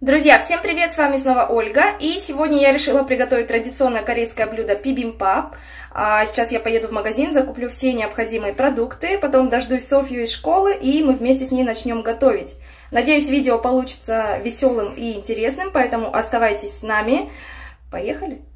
Друзья, всем привет, с вами снова Ольга, и сегодня я решила приготовить традиционное корейское блюдо пибимпап. А, сейчас я поеду в магазин, закуплю все необходимые продукты, потом дождусь Софью из школы, и мы вместе с ней начнем готовить. Надеюсь, видео получится веселым и интересным, поэтому оставайтесь с нами. Поехали!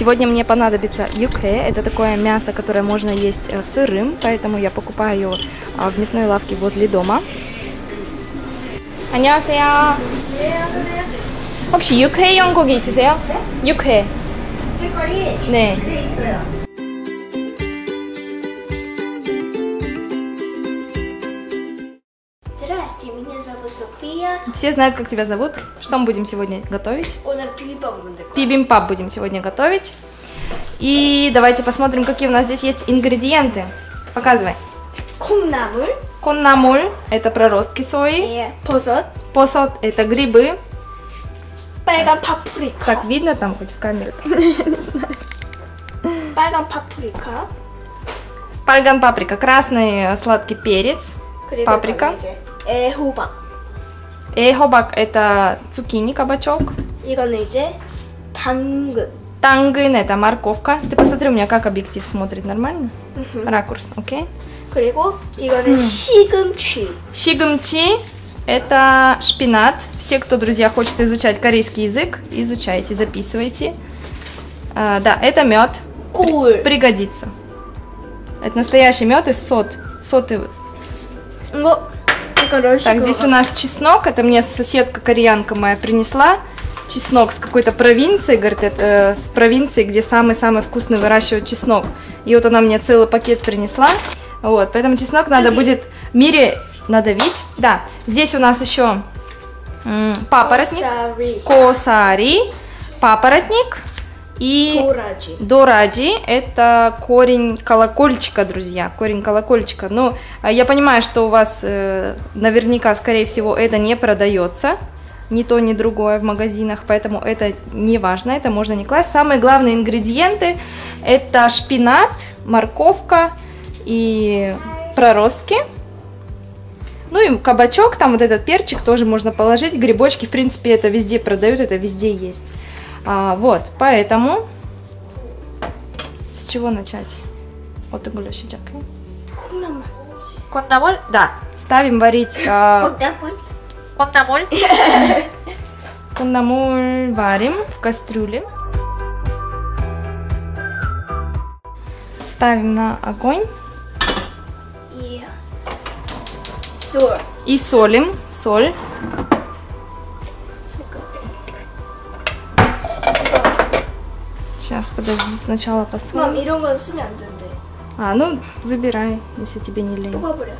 Сегодня мне понадобится юке. Это такое мясо, которое можно есть э, сырым, поэтому я покупаю а, в мясной лавке возле дома. 안녕하세요. 혹시 육회용 고기 있으세요? 육회. 육개거리 네. 네 있어요. Все знают, как тебя зовут. Что мы будем сегодня готовить? 오늘 비빔밥 만들 거야. Бибимпап будем сегодня готовить. И давайте посмотрим, какие у нас здесь есть ингредиенты. Показывай. 콩나물, Коннамуль – это проростки сои. 예, 버섯, Посот – это грибы. 빨간 파프리카, Так, видно там хоть в камере? 빨간 파프리카, Пальган паприка – красный э, сладкий перец. 그리 애호박. Эхобак – это цукини, кабачок. 이거는 이제 당근. Тангын – это морковка. Ты посмотри у меня, как объектив смотрит. Нормально? Ракурс, окей? 그리고 이거는 시금치. Щигымчи – это шпинат. Все, кто, друзья, хочет изучать корейский язык, изучайте, записывайте. А, да, это мед. 꿀. Пригодится. Это настоящий мед из сот. Соты. 이 короче. Так, здесь у нас чеснок. Это мне соседка кореянка моя принесла. Чеснок с какой-то провинции, говорит, это, э, с провинции, где самый-самый вкусный выращивают чеснок. И вот она мне целый пакет принесла. Вот, поэтому чеснок надо будет в мире надавить. Да, здесь у нас еще м, папоротник, косари, папоротник, и дораджи. Это корень колокольчика, друзья, корень колокольчика. Но а, я понимаю, что у вас э, наверняка, скорее всего, это не продается, ни то, ни другое в магазинах, поэтому это не важно, это можно не класть. Самые главные ингредиенты – это шпинат, морковка и проростки. Ну и кабачок, там вот этот перчик тоже можно положить, грибочки, в принципе, это везде продают, это везде есть. А, вот, поэтому с чего начать? Вот и гулящий джакай. Кондамоль? Да. Ставим варить... А, э... Кондамоль? Кондамоль варим в кастрюле. Ставим на огонь. И солим. Соль. Сейчас, подожди, сначала 맘 посолим. 이런 거 쓰면 안 된대. А, ну, выбирай, если тебе не лень. 뽑아버려.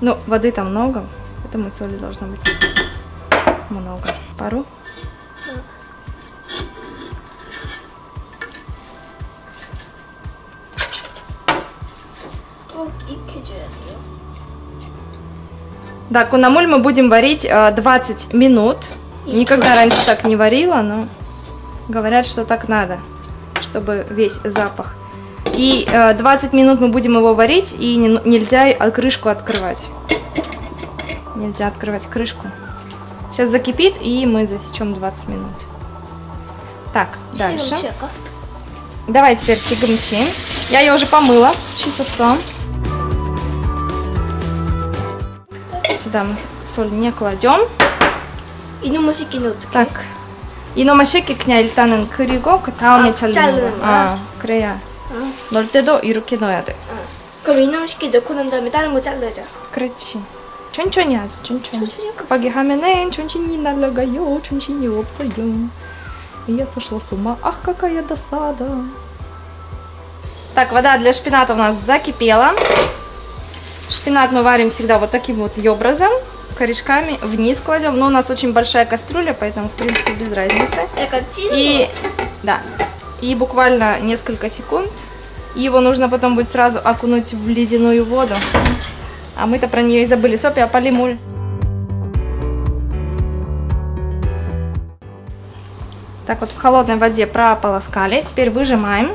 Ну, воды там много, поэтому соли должно быть много. Пару. Да, кунамуль мы будем варить э, 20 минут. Никогда раньше так не варила, но говорят, что так надо, чтобы весь запах. И э, 20 минут мы будем его варить, и нельзя крышку открывать. Нельзя открывать крышку. Сейчас закипит, и мы засечем 20 минут. Так, дальше. Давай теперь щегомчи. Я ее уже помыла. Чисто сам. Сюда мы соль не кладем. 이놈의 새끼는 어떻게? Так. 이놈의 새끼 그냥 일단은 그리고 그 다음에 아, 자르는 자르는 거. 거야? 아, 그래야 응. 넣을 때도 이렇게 넣어야 돼. 그럼 이놈의 새끼 넣고 난 다음에 다른 거 자르자. 그렇지. 천천히 하자. 천천히. 천천히 할까? 급하게 하면은 천천히 날아가요. 천천히 없어요. И Я сошла с ума. Ах, какая досада. Так, вода для шпината у нас закипела. Шпинат мы варим всегда вот таким вот образом, корешками вниз кладем. Но у нас очень большая кастрюля, поэтому, в принципе, без разницы. Э, и, да, и буквально несколько секунд. Его нужно потом будет сразу окунуть в ледяную воду. А мы-то про нее и забыли. Сопия а полимуль. Так вот в холодной воде прополоскали. Теперь выжимаем.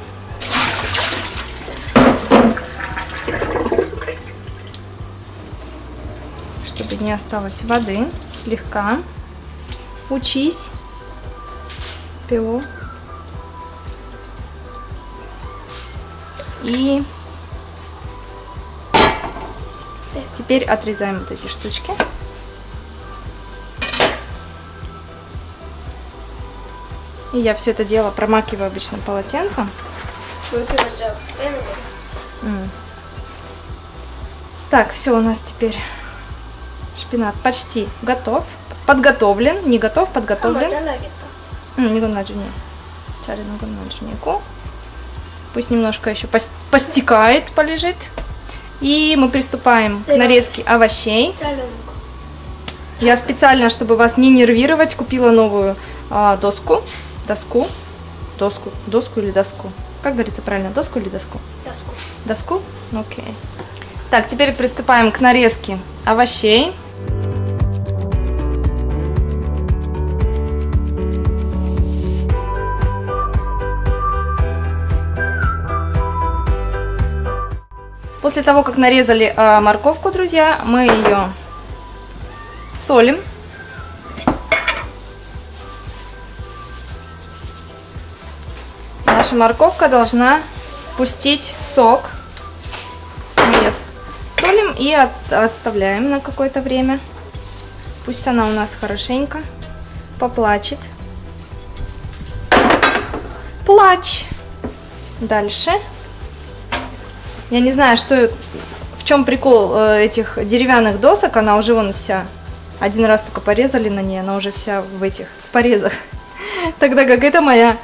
чтобы не осталось воды, слегка. Учись, пилу. И теперь отрезаем вот эти штучки. И я все это дело промакиваю обычным полотенцем. Так, все у нас теперь шпинат почти готов. Подготовлен, не готов, подготовлен. Пусть немножко еще постекает, полежит. И мы приступаем к нарезке овощей. Я специально, чтобы вас не нервировать, купила новую а, доску. Доску. Доску. Доску или доску? Как говорится правильно, доску или доску? Доску. Доску? Окей. Okay. Так, теперь приступаем к нарезке овощей. После того, как нарезали а, морковку, друзья, мы ее солим. Наша морковка должна пустить сок. Мы ее солим и от- отставляем на какое-то время. Пусть она у нас хорошенько поплачет. Плачь. Дальше. Я не знаю, что, в чем прикол э, этих деревянных досок. Она уже вон вся. Один раз только порезали на ней, она уже вся в этих в порезах. Тогда как это моя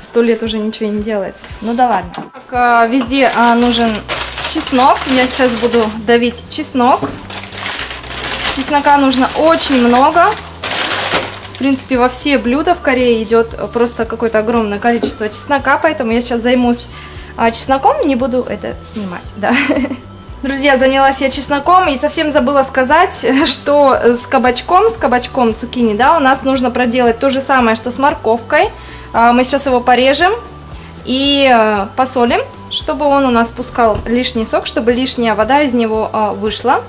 Сто лет уже ничего не делается. Ну да ладно. Так, а, везде а, нужен чеснок. Я сейчас буду давить чеснок. Чеснока нужно очень много. В принципе, во все блюда в Корее идет просто какое-то огромное количество чеснока, поэтому я сейчас займусь а, чесноком, не буду это снимать, да. Друзья, занялась я чесноком и совсем забыла сказать, что с кабачком, с кабачком цукини, да, у нас нужно проделать то же самое, что с морковкой. А, Мы сейчас его порежем и э, посолим, чтобы он у нас пускал лишний сок, чтобы лишняя вода из него а, вышла.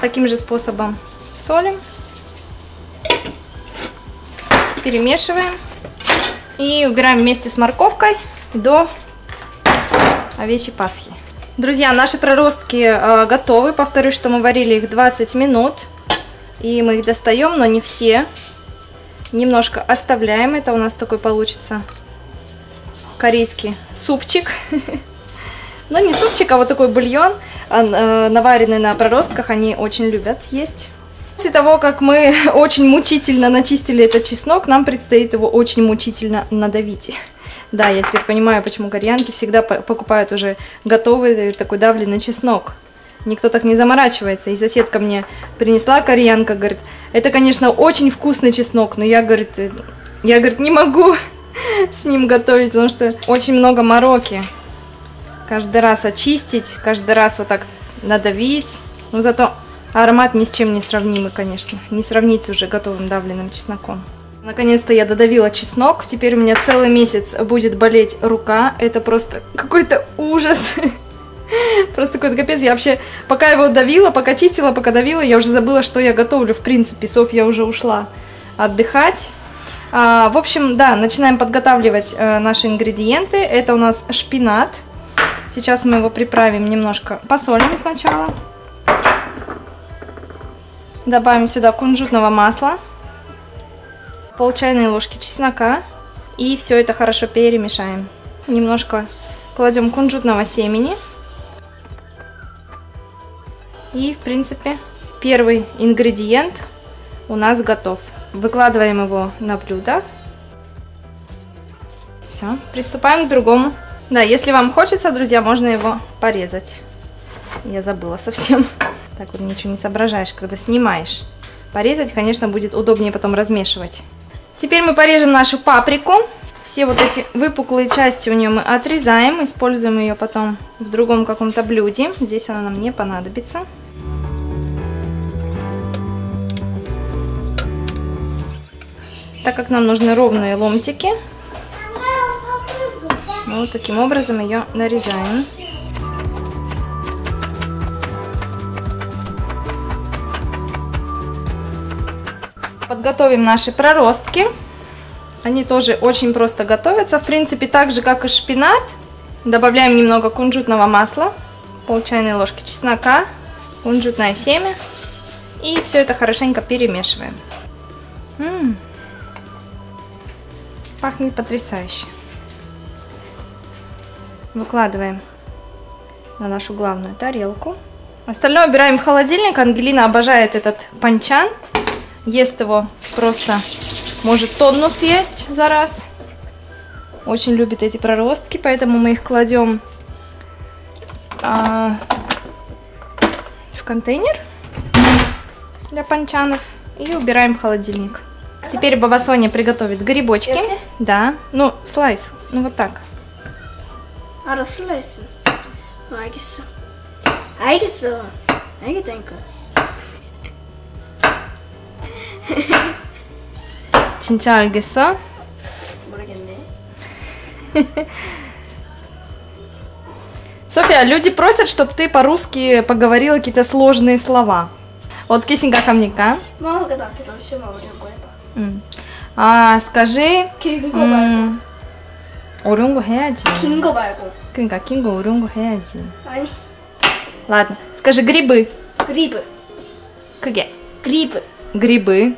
Таким же способом солим, перемешиваем и убираем вместе с морковкой до овечьей пасхи. Друзья, наши проростки э, готовы. Повторюсь, что мы варили их 20 минут. И мы их достаем, но не все. Немножко оставляем. Это у нас такой получится корейский супчик. Но не супчик, а вот такой бульон, э, наваренный на проростках. Они очень любят есть. После того, как мы очень мучительно начистили этот чеснок, нам предстоит его очень мучительно надавить. Да, я теперь понимаю, почему кореянки всегда по- покупают уже готовый такой давленный чеснок. Никто так не заморачивается. И соседка мне принесла кореянка, говорит, это, конечно, очень вкусный чеснок, но я, говорит, э, я, говорит, не могу с ним готовить, потому что очень много мороки. Каждый раз очистить, каждый раз вот так надавить. Но зато аромат ни с чем не сравнимый, конечно. Не сравнить с уже готовым давленным чесноком. Наконец-то я додавила чеснок. Теперь у меня целый месяц будет болеть рука. Это просто какой-то ужас. Просто какой-то капец. Я вообще, пока его давила, пока чистила, пока давила, я уже забыла, что я готовлю. В принципе, Софья уже ушла отдыхать. А, в общем, да, начинаем подготавливать э, наши ингредиенты. Это у нас шпинат. Сейчас мы его приправим немножко, посолим сначала. Добавим сюда кунжутного масла пол чайной ложки чеснока и все это хорошо перемешаем. Немножко кладем кунжутного семени. И, в принципе, первый ингредиент у нас готов. Выкладываем его на блюдо. Все, приступаем к другому. Да, если вам хочется, друзья, можно его порезать. Я забыла совсем. Так вот ничего не соображаешь, когда снимаешь. Порезать, конечно, будет удобнее потом размешивать. Теперь мы порежем нашу паприку. Все вот эти выпуклые части у нее мы отрезаем, используем ее потом в другом каком-то блюде. Здесь она нам не понадобится. Так как нам нужны ровные ломтики, вот таким образом ее нарезаем. Подготовим наши проростки. Они тоже очень просто готовятся. В принципе, так же, как и шпинат. Добавляем немного кунжутного масла, пол чайной ложки чеснока, кунжутное семя. И все это хорошенько перемешиваем. М -м -м. Пахнет потрясающе. Выкладываем на нашу главную тарелку. Остальное убираем в холодильник. Ангелина обожает этот панчан. Ест его просто, может тонну съесть за раз. Очень любит эти проростки, поэтому мы их кладем а, в контейнер для панчанов и убираем в холодильник. Теперь баба Соня приготовит грибочки. Это? Да. Ну, слайс. Ну, вот так. А раз слайс. Айгисо. Айгисо. Айгитенько. 진짜 알겠어? 모르겠네. София, люди просят, чтобы ты по-русски поговорила какие-то сложные слова. Вот кисенька камника. 마마가 나한테 너 시험 어려운 거 해봐. 음. 아, скажи. 긴 거 말고. 음, 어려운 거 해야지. 긴 거 말고. 그러니까 긴 거 어려운 거 해야지. 아니, Ладно. Скажи грибы. 그리브. 그게. 그리브. Грибы.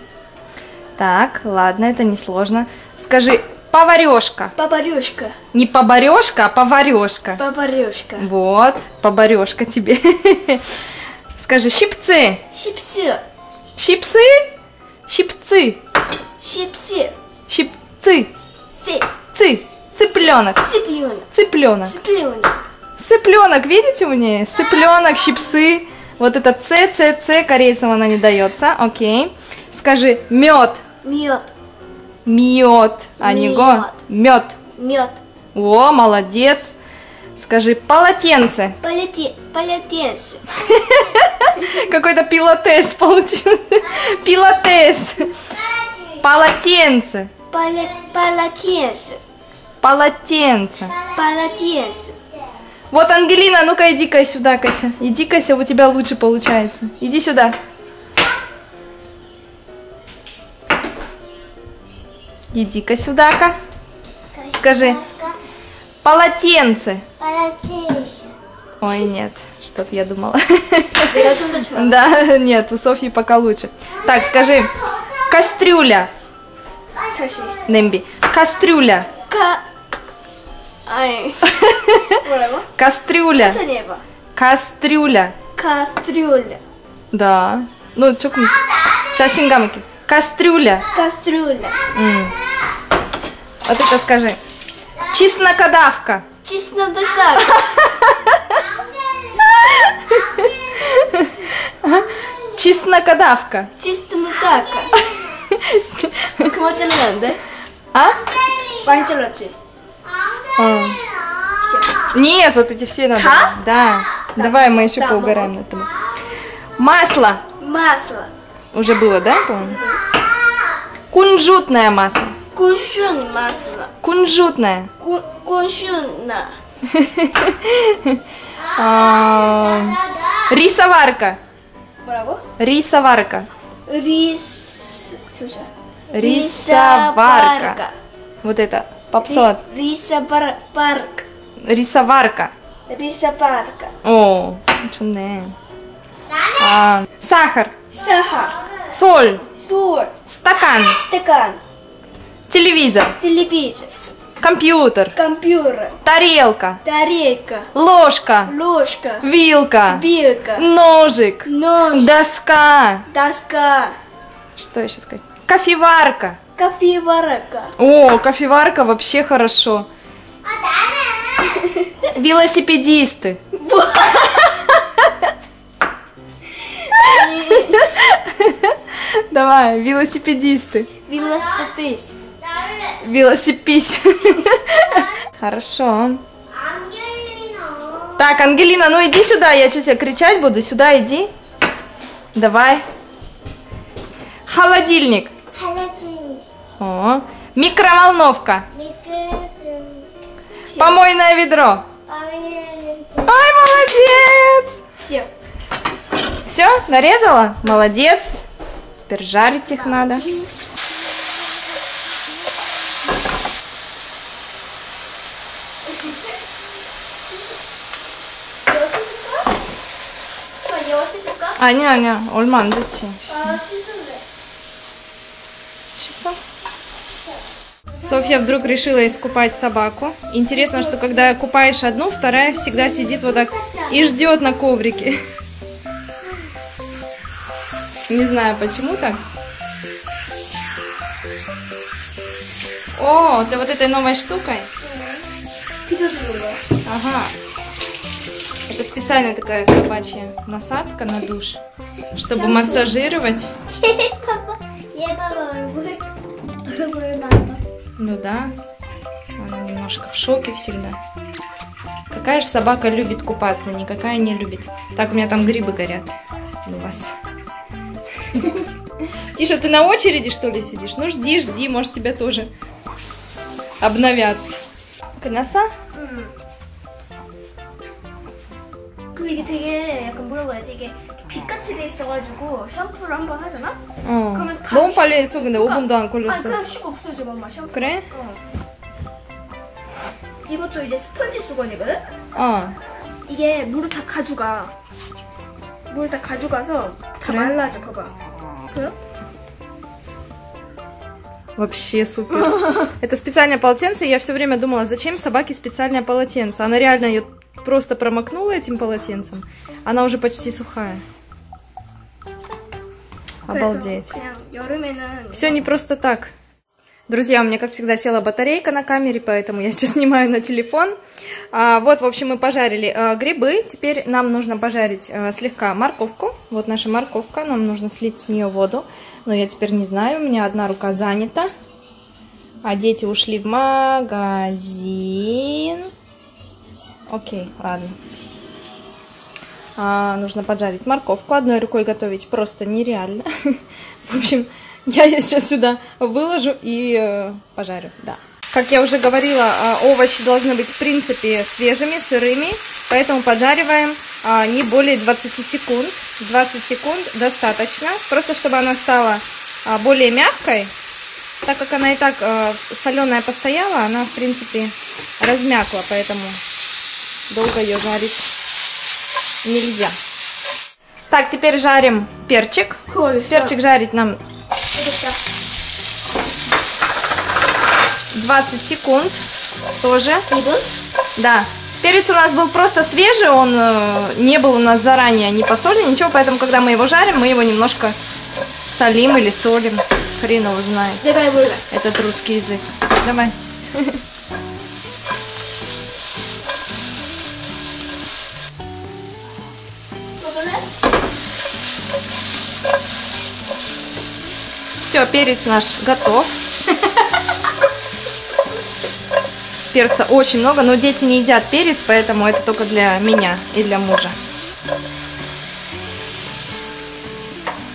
Так, ладно, это несложно. Скажи, поварешка. Поварешка. Не поборешка, а поварешка. Поварешка. Вот, поборешка тебе. Скажи, щипцы. Щипцы. Щипцы? Щипцы. Щипцы. Щипцы. Цы. Ци. Цыпленок. Цыпленок. Цыпленок. Цыпленок. Цыпленок, видите у нее? Цыпленок, щипцы. Вот это Ц, Ц, Ц, корейцам она не дается, окей. Скажи мед. Мед. Мед, а не го. Мед. Мед. О, молодец. Скажи полотенце. Полоте... Полотенце. Какой-то пилотес получился. Пилотес. Полотенце. Полотенце. Полотенце. Полотенце. Вот, Ангелина, ну-ка иди-ка сюда, Кася. Иди, Кася, у тебя лучше получается. Иди сюда. Иди-ка сюда-ка. Скажи. Полотенце. Полотенце. Ой, нет, что-то я думала. Да, нет, у Софьи пока лучше. Так, скажи. Кастрюля. Немби. Кастрюля. 카. 아니. 뭐라고? Кастрюля. 천천히 해봐. Кастрюля. 카스트리올레. Да. Ну, 조금 자신감 있게. Кастрюля. 카스트리올레. М. Вот это скажи. Чеснокодавка. 치스남들까? Чеснокодавка. 치스남들까? 그만 잘라야 안 돼? А? 많이 잘랐지? а. Все. Нет, вот эти все надо. Да. да. Давай мы еще да, поугараем на этом. Масло. Масло. Уже было, да, по-моему? Кунжутное масло. Кунжутное масло. Кунжутное. Кунжутное. А, рисоварка. Рисоварка. Рис... Рисоварка. Вот это. Попсот. 리사바르크. Рисоварка. 리사바르크. О, 좋네. А, сахар. 사하. Соль. 솔. Стакан. 스테칸. Телевизор. 텔레비전. Компьютер. 컴퓨터. Тарелка. тарелка. Ложка. ложка. Вилка. вилка. Ножик. нож. Доска. доска. Что еще сказать? Кофеварка. кофеварка. О, кофеварка вообще хорошо. Велосипедисты. Давай, велосипедисты. Велосипед. Велосипись. Хорошо. Так, Ангелина, ну иди сюда, я что тебе кричать буду? Сюда иди. Давай. Холодильник. холодильник, О. Микроволновка. микрофон, Помойное ведро. память, Ай, молодец! Все. Все, нарезала? Молодец. Теперь жарить их надо. 저 이거 씻을까? 아니야, 아니야. 얼마 안 됐지. 아 씻을 Софья вдруг решила искупать собаку. Интересно, что когда купаешь одну, вторая всегда сидит вот так и ждет на коврике. Не знаю, почему так. О, ты вот этой новой штукой? Ага. Это специально такая собачья насадка на душ, чтобы массажировать. Ну да, она немножко в шоке всегда. Какая же собака любит купаться? Никакая не любит. Так, у меня там грибы горят. У вас. Тиша, ты на очереди, что ли, сидишь? Ну, жди, жди, может, тебя тоже обновят. Коноса? Mm. 그 이게 되게 약간 뭐라고 해야지 이게 빛같이 돼 있어가지고 샴푸를 한 번 하잖아? 어. 그러면 다 너무 씻- 빨리 했어, 근데 5분도 안 아니 걸렸어. 그냥 쉬고 없어져 엄마 샴푸. 그래? 어. 이것도 이제 스펀지 수건이거든? 어. 이게 물을 다 가져가. 물을 다 가져가서 다 그래? 말라져 봐봐. 보여? Вообще супер. Это специальное полотенце. Я все время думала, зачем собаке специальное полотенце. Она реально ее просто промокнула этим полотенцем. Она уже почти сухая. Обалдеть. Все не просто так. Друзья, у меня, как всегда, села батарейка на камере, поэтому я сейчас снимаю на телефон. А, вот, в общем, мы пожарили а, грибы. Теперь нам нужно пожарить а, слегка морковку. Вот наша морковка, нам нужно слить с нее воду. Но я теперь не знаю, у меня одна рука занята. А дети ушли в магазин. Окей, ладно. А, нужно поджарить морковку. Одной рукой готовить просто нереально. В общем, я ее сейчас сюда выложу и э, пожарю, да. Как я уже говорила, а, овощи должны быть в принципе свежими, сырыми, поэтому поджариваем а, не более 20 секунд. 20 секунд достаточно, просто чтобы она стала а, более мягкой, так как она и так соленая постояла, она в принципе размякла, поэтому долго ее жарить нельзя. Так, теперь жарим перчик. Кловис, перчик жарить нам 20 секунд тоже. Да. Перец у нас был просто свежий, он э, не был у нас заранее не посолен, ничего, поэтому, когда мы его жарим, мы его немножко солим или солим. Хрен его знает. Давай, Этот русский язык. Давай. Все, перец наш готов. Перца очень много, но дети не едят перец, поэтому это только для меня и для мужа.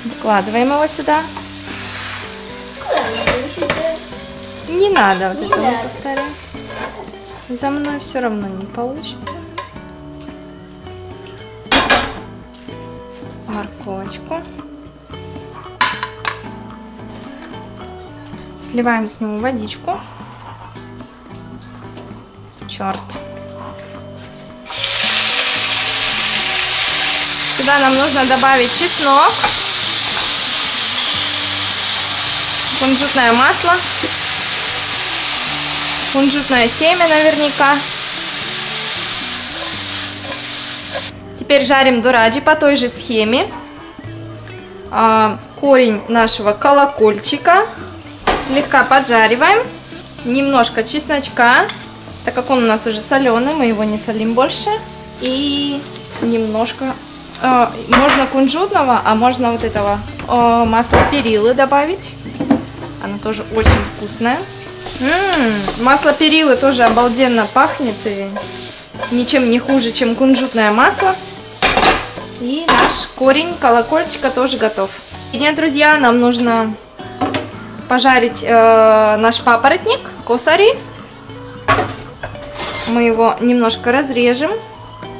Выкладываем его сюда. Не надо вот надо. повторять. За мной все равно не получится. Морковочку. Сливаем с него водичку. Черт. Сюда нам нужно добавить чеснок. Кунжутное масло. Кунжутное семя наверняка. Теперь жарим дураджи по той же схеме. А, корень нашего колокольчика слегка поджариваем. Немножко чесночка, так как он у нас уже соленый, мы его не солим больше. И немножко, э, можно кунжутного, а можно вот этого э, масла перилы добавить. Она тоже очень вкусная. М-м, масло перилы тоже обалденно пахнет и ничем не хуже, чем кунжутное масло. И наш корень колокольчика тоже готов. Сегодня, друзья, нам нужно пожарить э, наш папоротник, косари. Мы его немножко разрежем,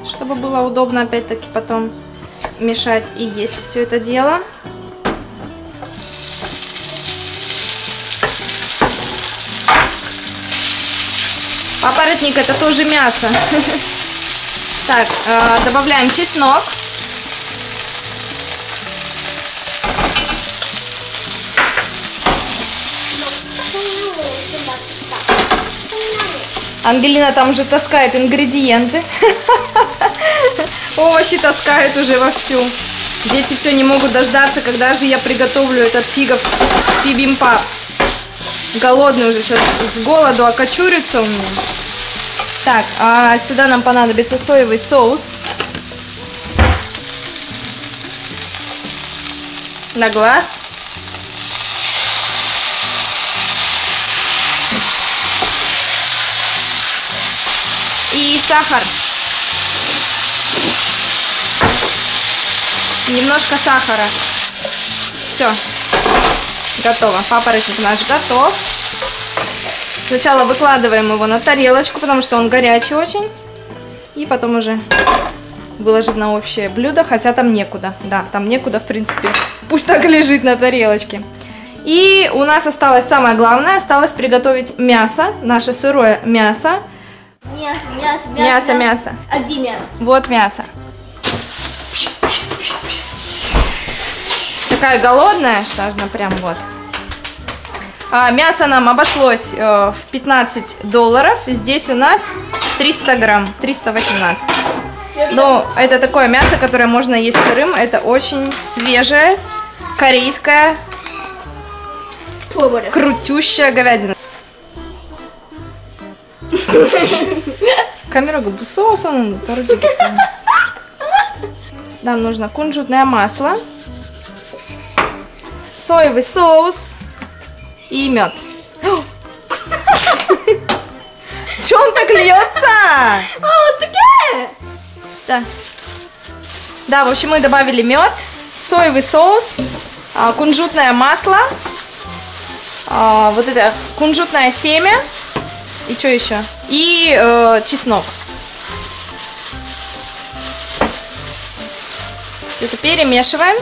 чтобы было удобно опять-таки потом мешать и есть все это дело. Папоротник это тоже мясо. Так, э, добавляем чеснок. Ангелина там уже таскает ингредиенты. Овощи таскает уже вовсю. Дети все не могут дождаться, когда же я приготовлю этот фигов бибимпап. Голодный уже сейчас с голоду окочурится у меня. Так, а сюда нам понадобится соевый соус. На глаз. И сахар. Немножко сахара. Все. Готово. Папоротник наш готов. Сначала выкладываем его на тарелочку, потому что он горячий очень. И потом уже выложим на общее блюдо, хотя там некуда. Да, там некуда, в принципе. Пусть так и лежит на тарелочке. И у нас осталось самое главное, осталось приготовить мясо, наше сырое мясо. Мясо, мясо, мясо. Мясо, мясо. А где мясо? Вот мясо. Такая голодная, что аж прям вот. А, мясо нам обошлось э, в 15 долларов. Здесь у нас 300 грамм, 318. Но это такое мясо, которое можно есть сырым. Это очень свежее, корейское, 부어버려. крутющая говядина. Камерага бусоусон Нам нужно кунжутное масло, соевый соус и мед. Че он так льется? 아 어떡해! Да. Да, в общем, мы добавили мед, соевый соус, а, кунжутное масло, а, вот это кунжутное семя и что еще? И э, чеснок. Все это перемешиваем.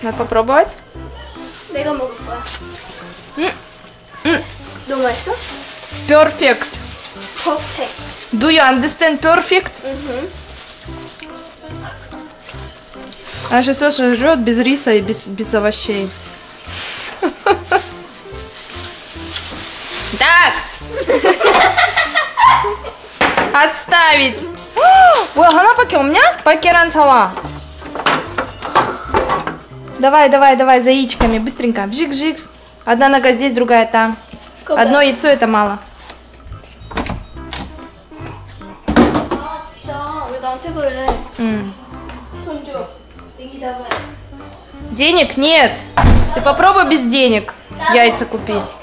Надо попробовать. Дай вам Думаю, все. Perfect. Perfect. Do you understand perfect? Угу. Наша Саша жрет без риса и без, без овощей. Так! Отставить! Ой, 하나밖에 없냐? Пакеран сава. Давай, давай, давай, за яичками, быстренько. Вжик-вжик. Одна нога здесь, другая там. Одно яйцо это мало. 아 진짜 왜 나한테 그래? М. 돈 줘. 내기다가. Денег нет. Ты попробуй без денег яйца купить.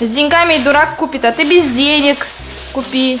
С деньгами и дурак купит, а ты без денег купи.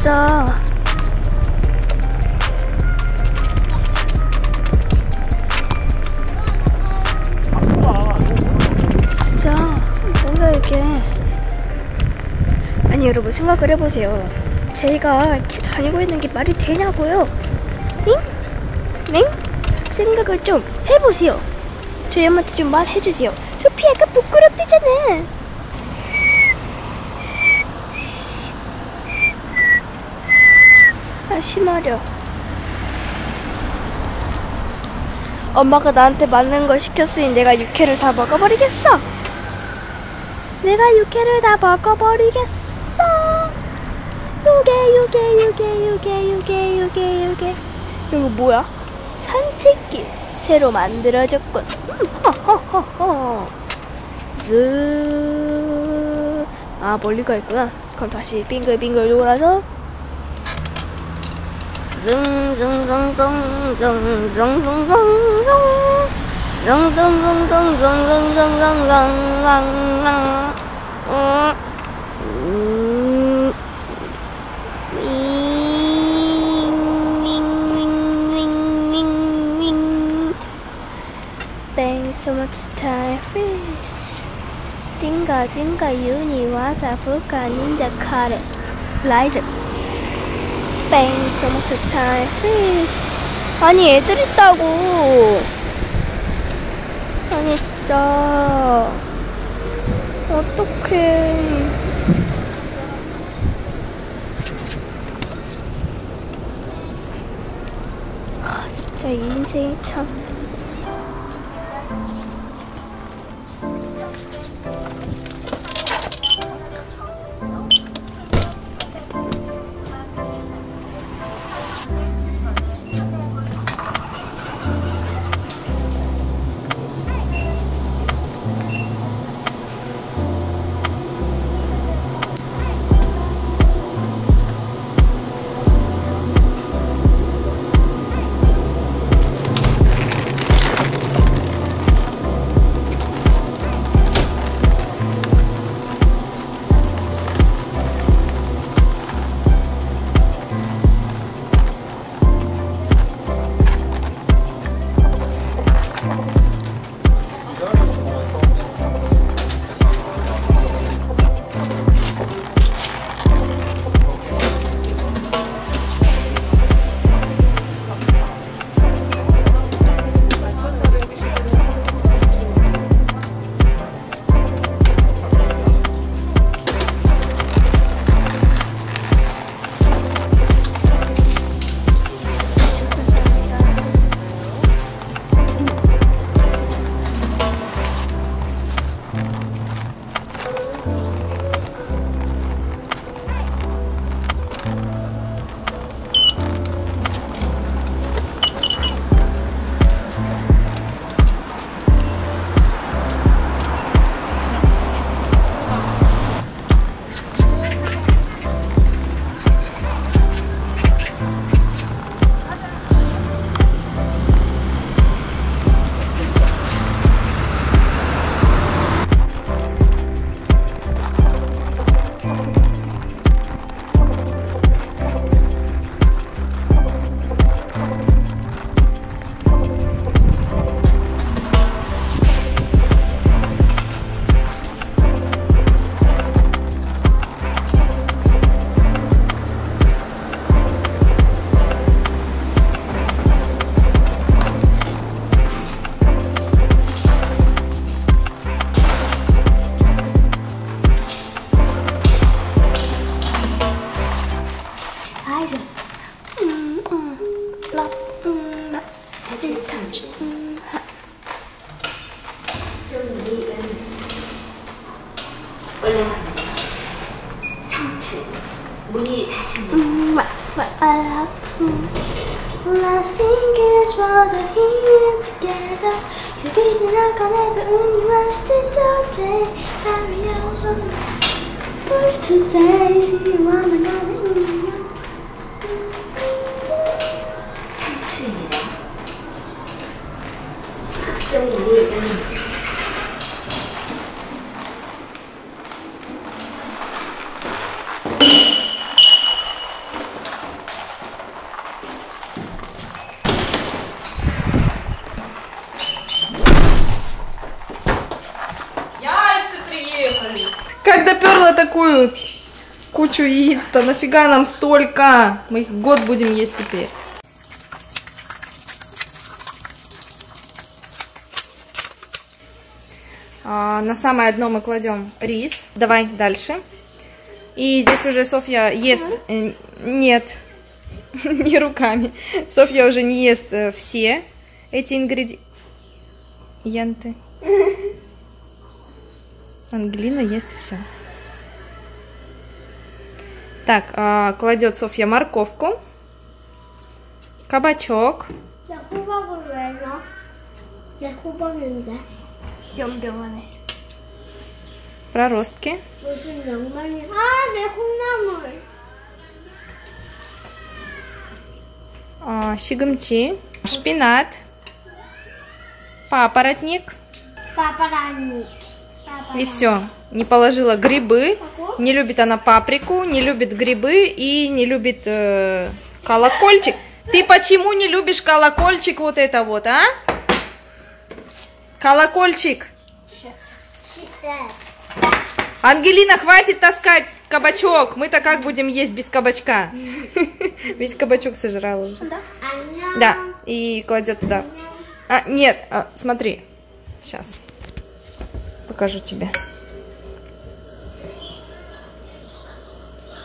진짜. 진짜 뭐야 이게? 아니 여러분 생각을 해보세요. 제가 이렇게 다니고 있는 게 말이 되냐고요? 응? 네? 생각을 좀 해보세요. 저희 엄마한테 좀 말해주세요. 소피 약간 부끄럽대잖아. 심하려. 엄마가 나한테 맞는 거 시켰으니 내가 육회를 다 먹어버리겠어. 내가 육회를 다 먹어버리겠어. 요게 요게 요게 요게 요게 요게 요게 이거 뭐야? 산책길 새로 만들어졌군. 음, 허허허허. 즈. 아 멀리 가 있구나. 그럼 다시 빙글빙글 돌아서 Zoom, Bang so much time face. Dinga dinga uni wata fuka ninja kare. Liza. Bang so much time 아니 애들 있다고. 아니 진짜. 어떡해. 아 진짜 이 인생이 참 음, what, what I love. Mm. Last thing is rather here together. You didn't knock on it, but when you rushed it all day, on push today. See you on the garden. Кучу яиц-то, нафига нам столько? Мы их год будем есть теперь. А, на самое дно мы кладем рис. Давай дальше. И здесь уже Софья ест... э, нет, не руками. Софья уже не ест э, все эти ингредиенты. Ангелина ест все. Так, а, кладет Софья морковку, кабачок. Проростки. А, Щегомчи. Шпинат. Папоротник. Папоротник. Папоротник. И все не положила грибы. Не любит она паприку, не любит грибы и не любит э, колокольчик. Ты почему не любишь колокольчик вот это вот, а? Колокольчик. Ангелина, хватит таскать кабачок. Мы-то как будем есть без кабачка? Весь кабачок сожрал уже. Да, и кладет туда. А, нет, а, смотри. Сейчас. Покажу тебе.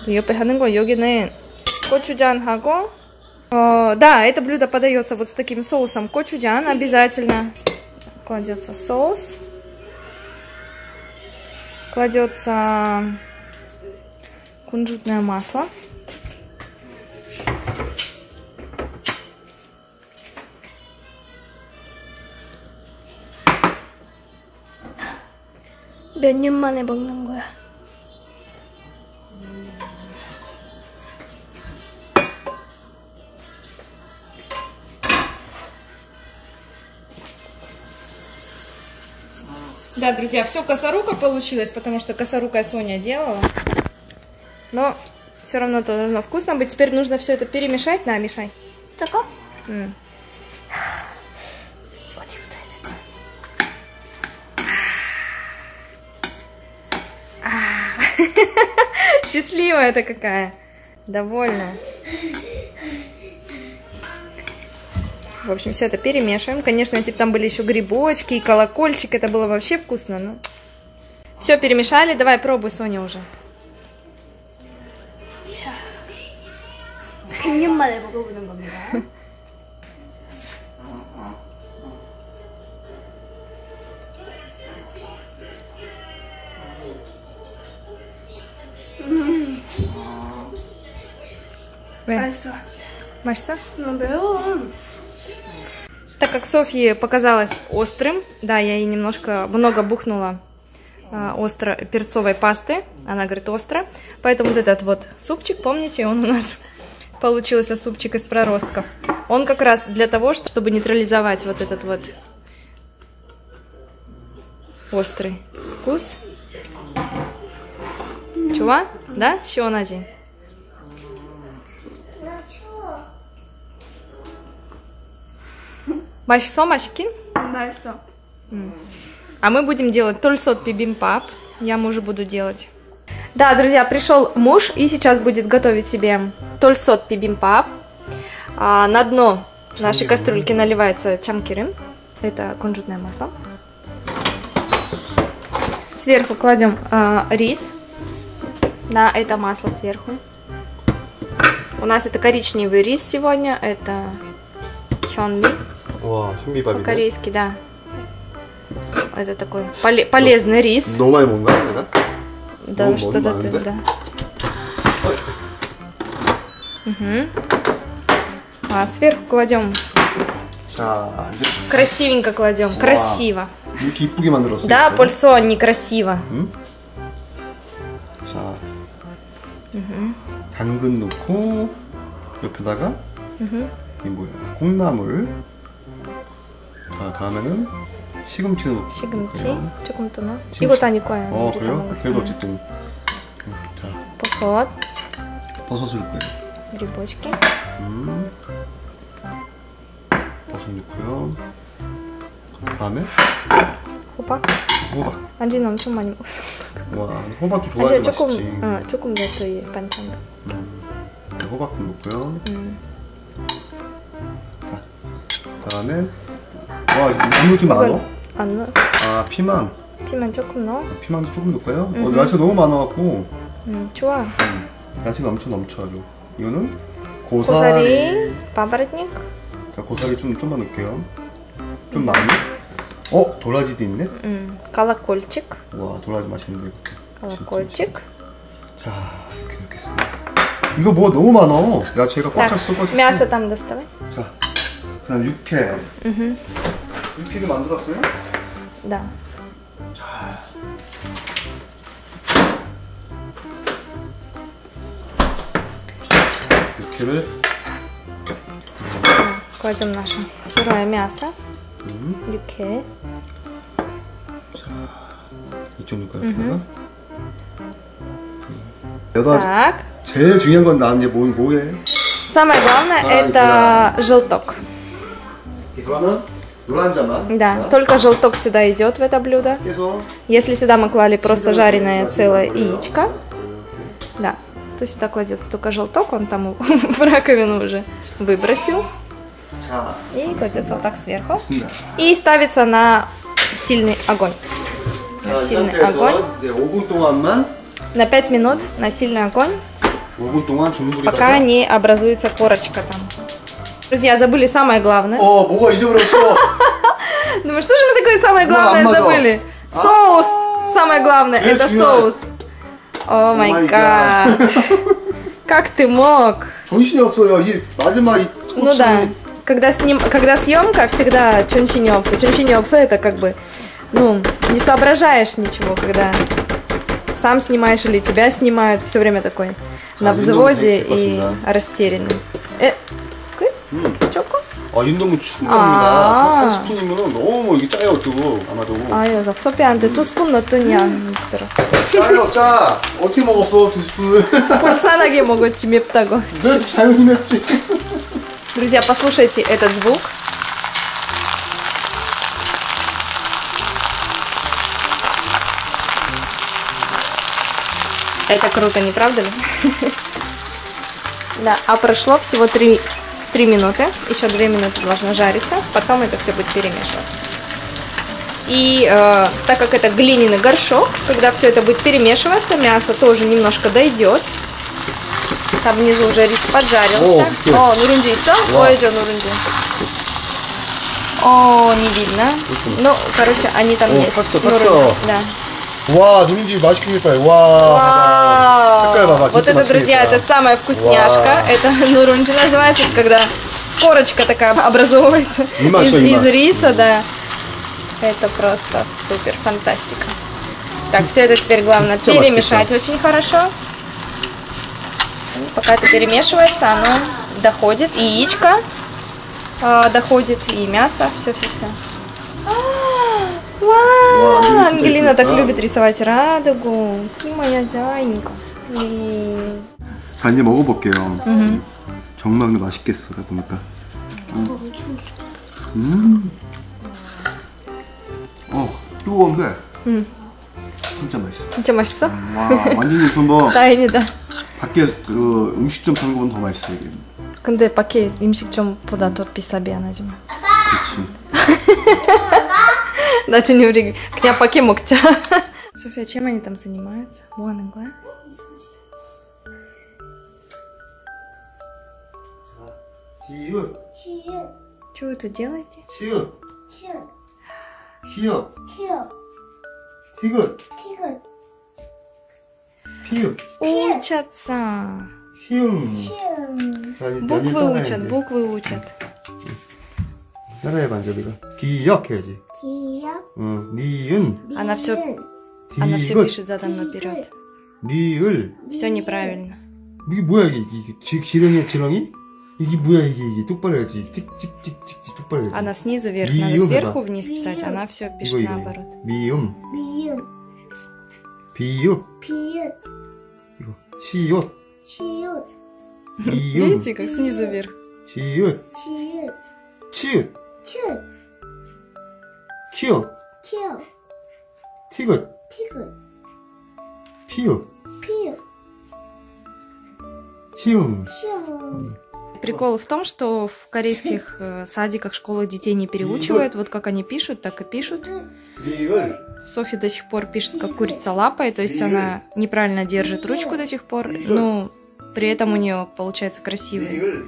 옆에 하는 거 여기는 고추장하고 어, да, это блюдо подается вот с таким соусом кочуджан обязательно. Кладется соус. Кладется кунжутное масло. 몇 년 만에 먹는 거야 да, друзья, все косорука получилось, потому что косорука Соня делала. Но все равно это должно вкусно быть. Теперь нужно все это перемешать. На, мешай. Только? Mm. Счастливая это а. какая. Довольная. В общем, все это перемешиваем. Конечно, если бы там были еще грибочки и колокольчик, это было вообще вкусно. Но... Все перемешали. Давай, пробуй, Соня, уже. 100년 만에 먹어보는 겁니다 왜? 맛있어 맛있어? 너 매워 Так как Софье показалось острым, да, я ей немножко много бухнула а, остро перцовой пасты, она говорит остро, поэтому вот этот вот супчик, помните, он у нас получился супчик из проростков. Он как раз для того, чтобы нейтрализовать вот этот вот острый вкус. Чего? Да? 시원 맛있어, 맛있긴? 맛있어 А мы будем делать тольсот бибимпап. Я мужу буду делать. Да, друзья, пришел муж и сейчас будет готовить себе тольсот бибимпап. А, на дно нашей кастрюльки наливается чамкирым. Это кунжутное масло. Сверху кладем а, рис на это масло сверху. У нас это коричневый рис сегодня. Это хёнми. 와 현미밥이네 По-корейски, да. Это такой поле- полезный рис. 너무 많이 먹나 내가? Да, Ну, что-то можно, ты, да? да. Мгм. А сверху кладем, 자 이제 красивенько кладем, красиво. 이렇게 이쁘게 만들었어 Да, 이렇게. польсо, некрасиво. 응? 자 당근 넣고 옆에다가 이 뭐야 콩나물 자 다음에는 시금치 넣고 시금치? 넣고요. 조금 뜨나? 이거 다 니꺼야. 어 그래요? 그래도 어쨌든. 음, 자. 버섯. 버섯을 넣고요. 우리 뭐 멋있게 음. 버섯 넣고요. 다음에? 호박? 호박. 안지는 엄청 많이 먹었어. 와 호박도 좋아해도 맛있지 조금, 어, 조금 넣어서 예, 반찬. 음. 네, 호박 좀 넣고요. 음. 자 다음에 와 너무 이렇게 많아? 이건 안 넣어. 아 피망. 피만 조금 넣어. 피망도 조금 넣을까요? 음. 어, 야채 너무 많아갖고 음, 좋아. 야채 넘쳐 넘쳐 아주. 이거는 고사리. 고사리, папоротник. 자 고사리 좀 좀만 넣을게요. 좀 많이. 어 도라지도 있네. 음, колокольчик. 와 도라지 맛있는데. Колокольчик. 자 이렇게 넣겠습니다. 이거 뭐 너무 많아. 야채가 꽉 Так, 찼어 꽉 찼어. мясо там доставай. 자 그다음 육회. Мгм. 육회를 만들었어요? Да. 육회를 Кладем наше сырое мясо. Юке. 이쪽 넣을까요? 여기다가. 여기다 Так. 제일 중요한 건 나한테 뭐 뭐해? Самое главное А, это желток. 이거는 노란 자만. Да, только желток сюда идет в это блюдо. 깨서 Если сюда мы клали просто жареное целое яичко, да, то сюда кладется только желток, он там в раковину уже выбросил. 자 И кладется вот так сверху. 됐습니다. И ставится на сильный огонь. На 자, 이 сильный огонь. 상태에서 이제 5분 동안만 На 5 минут на сильный огонь, 5분 동안 중불이 пока не образуется корочка там. Друзья, забыли самое главное. 어 뭐가 잊어버렸어? Думаю, что же мы такое самое главное забыли? Соус! Самое главное, это соус. О май гад. Как ты мог? Ну да. Когда, сним... Когда съемка, всегда чунчинёпса. Чунчинёпса это как бы, ну, не соображаешь ничего, когда сам снимаешь или тебя снимают. Все время такой на взводе и растерянный. Э... 아, 이 정도면 충분합니다. 아. 한 스푼이면 너무 이게 짜요, 또. 아마도. 아, 이거 소피한테 두 스푼 넣더니 짜요, 짜. 어떻게 먹었어, 두 스푼을? 불쌍하게 먹었지 맵다고. 네, 당연히 맵지. Друзья, послушайте этот звук. Это круто, не правда ли? Да, а прошло всего 3, 3 минуты. Еще 2 минуты должно жариться. Потом это все будет перемешиваться. И э, так как это глиняный горшок, когда все это будет перемешиваться, мясо тоже немножко дойдет. Там внизу уже рис поджарился. О, ты. О, нурунди 있어? Ой, это нурунди. О, не видно. Ну, короче, они там О, есть. 봤어, Нурунди, 봤어. Да. 와, 누룽지 맛있겠다. 와. Вау! Какая баба, Вот 진짜 это, друзья, 맛있겠다. это самая вкусняшка. Вау. Это нурунди называется, это когда корочка такая образовывается Има, из, что има? из риса, да. Это просто супер, фантастика. Так, все это теперь главное 진짜 перемешать очень хорошо. Пока это перемешивается, оно доходит, и яичко э, доходит, и мясо, все-все-все. Вау, Вау, Ангелина Ангелина так да. любит рисовать радугу. Ты моя зайенька. И- 자, 이제 먹어볼게요. 정말 근데 맛있겠어, 나 보니까. 음. 어, 뜨거운데. 음. 진짜 맛있어. 진짜 맛있어? 와, 완전히 무슨 뭐, 다행이다. 밖에 그 음식점 파는 거보다 더 맛있어, 이게. 근데 밖에 음식점보다 더 비싸 미안하지만. 그치. 나 Дати не ври. Кня паки муктя. София, чем они там занимаются? Вон игла. Чью? Чью? Чего вы тут делаете? Чью? Чью? Чью? Чью? Тигр? Тигр. Пью. Учатся. Буквы учат, буквы учат. 따라해봐, 이제 우리가. 기억해야지. 기역, 응, 니은, Она все, 니은, она все 디귿, пишет задом наперед. 리을. Все неправильно. 이게 뭐야, 이게, 이게, 지, 지렁이야, 지렁이? 이게 뭐야, 이게, 이게, 똑바로 해야지. 찍찍찍찍찍, 똑바로 해야지. Она снизу вверх, Миум, надо сверху да. вниз писать, Миум. она все 이거, пишет 이거. наоборот. 미음, 미음, 비읍, 비읍, 이거. 시옷, 시읒, 미음, Видите, как снизу вверх? 지읒, 지읒, 치읒, 츳, 키읔, 키역, 티귿, 티귿, 피읍, 피읍, 시음. 시험. Прикол в том, что в корейских э, садиках, школах детей не переучивают. Вот как они пишут, так и пишут. 이걸 Софи до сих пор пишет как курица лапой, то есть она неправильно держит ручку до сих пор, но при этом у нее получается красивые 이걸 а,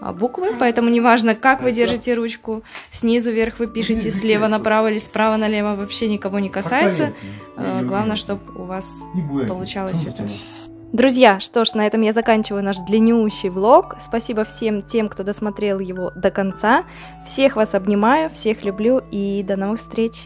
А, буквы, поэтому неважно, как вы держите ручку, снизу вверх вы пишете слева направо или справа налево, вообще никого не касается. А, главное, чтобы у вас получалось это. Друзья, что ж, на этом я заканчиваю наш длиннющий влог. Спасибо всем тем, кто досмотрел его до конца. Всех вас обнимаю, всех люблю и до новых встреч!